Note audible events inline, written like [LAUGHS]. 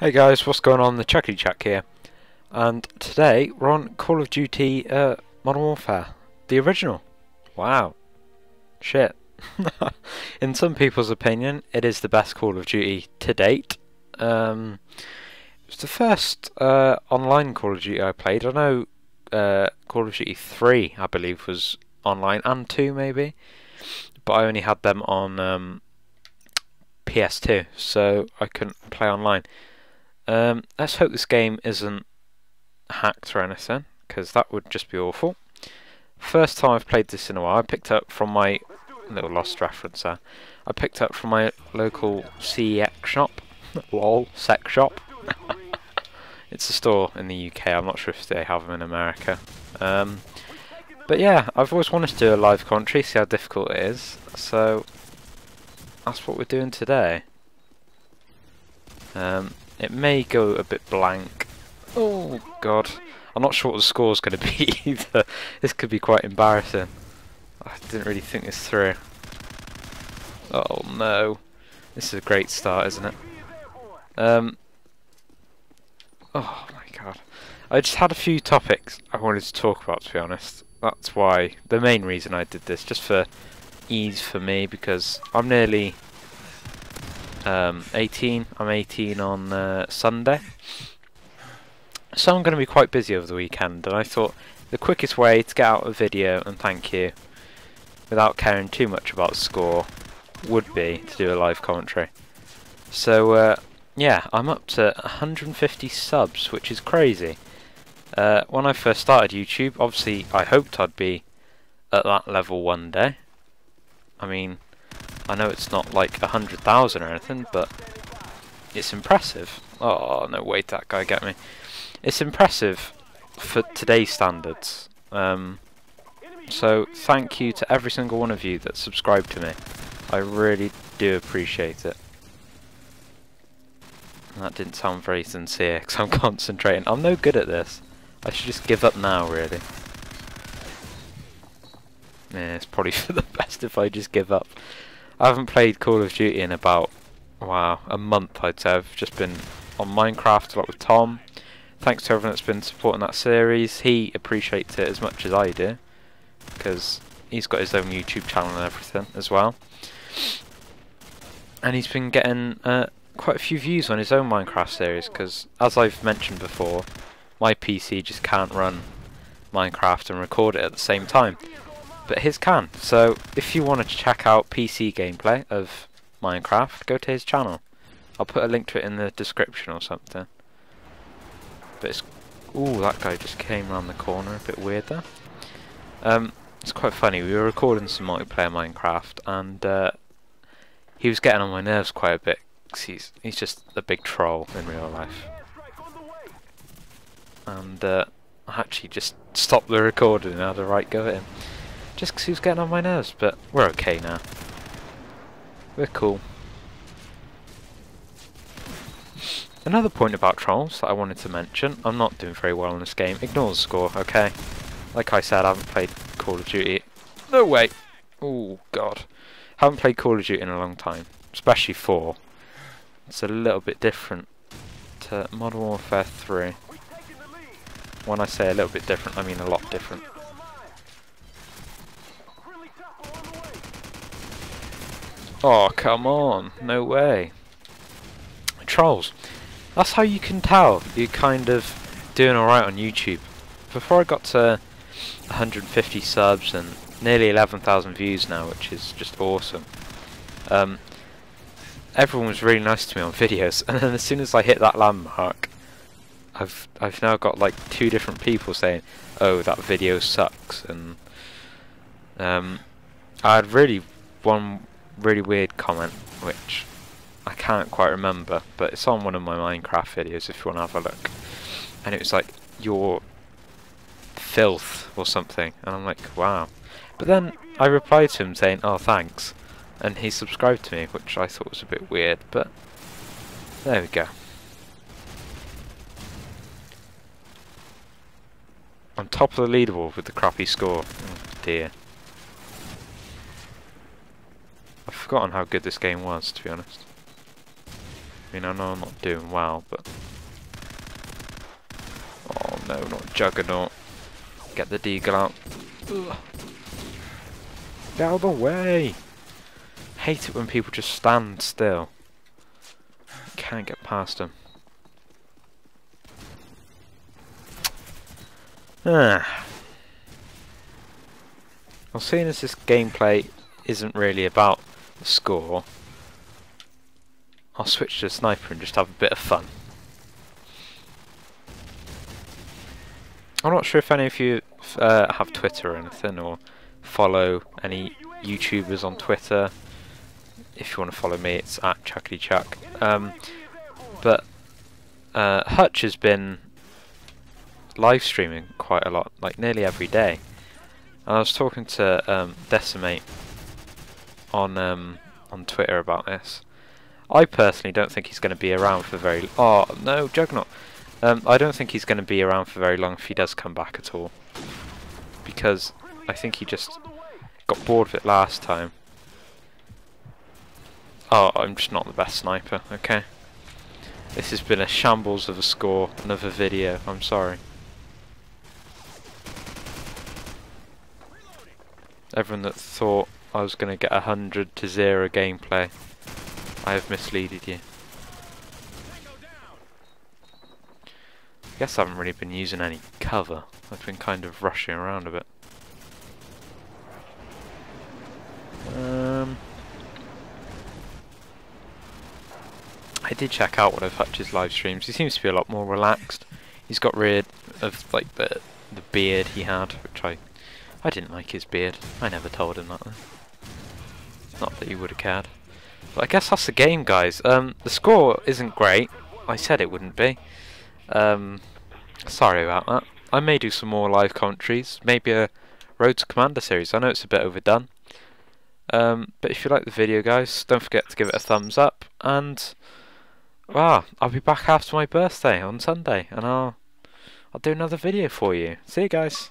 Hey guys, what's going on? The Chucky Chuck here, and today we're on Call of Duty uh, Modern Warfare, the original. Wow, shit. [LAUGHS] In some people's opinion, it is the best Call of Duty to date. Um, it's the first uh, online Call of Duty I played. I know uh, Call of Duty 3, I believe, was online, and 2 maybe, but I only had them on um, PS2, so I couldn't play online. Um, let's hope this game isn't hacked or anything, because that would just be awful. First time I've played this in a while, I picked up from my little lost reference there. I picked up from my local CEX shop, [LAUGHS] lol, sex shop. [LAUGHS] it's a store in the UK. I'm not sure if they have them in America. Um, but yeah, I've always wanted to do a live commentary, see how difficult it is. So that's what we're doing today. Um, it may go a bit blank. Oh god. I'm not sure what the score's going to be [LAUGHS] either. This could be quite embarrassing. I didn't really think this through. Oh no. This is a great start, isn't it? Um. Oh my god. I just had a few topics I wanted to talk about, to be honest. That's why, the main reason I did this, just for ease for me, because I'm nearly um, 18. I'm 18 on uh, Sunday. So I'm going to be quite busy over the weekend, and I thought the quickest way to get out a video and thank you without caring too much about score would be to do a live commentary. So uh, yeah, I'm up to 150 subs, which is crazy. Uh, when I first started YouTube, obviously I hoped I'd be at that level one day. I mean, I know it's not like a hundred thousand or anything, but it's impressive. Oh no, wait, that guy get me. It's impressive for today's standards. Um, so thank you to every single one of you that subscribed to me. I really do appreciate it. That didn't sound very sincere [LAUGHS] because I'm concentrating. I'm no good at this. I should just give up now, really. Yeah, it's probably [LAUGHS] for the best if I just give up. I haven't played Call of Duty in about, wow, a month I'd say. I've just been on Minecraft a lot with Tom. Thanks to everyone that's been supporting that series. He appreciates it as much as I do. Because he's got his own YouTube channel and everything as well. And he's been getting uh, quite a few views on his own Minecraft series. Because, as I've mentioned before, my PC just can't run Minecraft and record it at the same time but his can. So if you want to check out PC gameplay of Minecraft, go to his channel. I'll put a link to it in the description or something. But it's... Ooh, that guy just came around the corner, a bit weird there. Um, it's quite funny, we were recording some multiplayer Minecraft, and uh, he was getting on my nerves quite a bit, because he's, he's just a big troll in real life. And uh, I actually just stopped the recording and had a right go at him. Just because he was getting on my nerves, but we're okay now. We're cool. Another point about trolls that I wanted to mention, I'm not doing very well in this game. Ignore the score, okay? Like I said, I haven't played Call of Duty. No way! Oh god. Haven't played Call of Duty in a long time. Especially 4. It's a little bit different to Modern Warfare 3. When I say a little bit different, I mean a lot different. Oh, come on. No way. Trolls. That's how you can tell you're kind of doing alright on YouTube. Before I got to 150 subs and nearly 11,000 views now, which is just awesome. Um, everyone was really nice to me on [LAUGHS] videos, and then as soon as I hit that landmark, I've I've now got like two different people saying, "Oh, that video sucks," and um, I had really one really weird comment, which I can't quite remember, but it's on one of my Minecraft videos if you want to have a look. And it was like, you're filth or something. And I'm like, wow. But then I replied to him saying, oh, thanks. And he subscribed to me, which I thought was a bit weird, but there we go. On top of the leaderboard with the crappy score. Oh dear. I've forgotten how good this game was, to be honest. I mean, I know I'm not doing well, but... Oh no, not Juggernaut. Get the Deagle out. Get out of the way! Hate it when people just stand still. Can't get past them. Ah. Well, seeing as this gameplay isn't really about the score, I'll switch to sniper and just have a bit of fun. I'm not sure if any of you uh, have Twitter or anything, or follow any YouTubers on Twitter. If you want to follow me, it's at Chuckety Chuck. Um, but uh, Hutch has been live streaming quite a lot, like nearly every day. And I was talking to um, Decimate on um, on Twitter about this. I personally don't think he's going to be around for very. Oh no, Juggernaut. Um, I don't think he's going to be around for very long if he does come back at all, because I think he just got bored of it last time. Oh, I'm just not the best sniper. Okay. This has been a shambles of a score, another video. I'm sorry. Everyone that thought I was going to get a 100 to 0 gameplay, I have misleaded you. I guess I haven't really been using any cover. I've been kind of rushing around a bit. Um, I did check out one of Hutch's live streams. He seems to be a lot more relaxed. He's got rid of like the the beard he had, which I I didn't like his beard. I never told him that. Not that you would have cared. But I guess that's the game, guys. Um, the score isn't great. I said it wouldn't be. Um, sorry about that. I may do some more live commentaries. Maybe a Road to Commander series. I know it's a bit overdone. Um, but if you like the video, guys, don't forget to give it a thumbs up. And, wow, I'll be back after my birthday on Sunday. And I'll, I'll do another video for you. See you guys.